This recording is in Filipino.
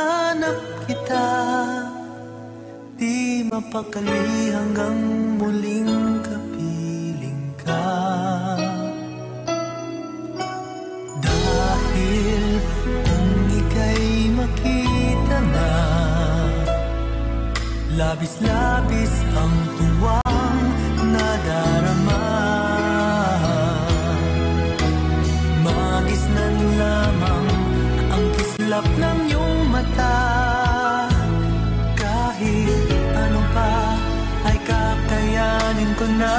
mahanap kita. Di mapakali hanggang muling kapiling ka. Dahil kung ika'y makita na Labis-labis ang tuwang nadarama. Magisnan lamang ang kislap ng iyong mata. Kahit ano pa ay kakayanin ko na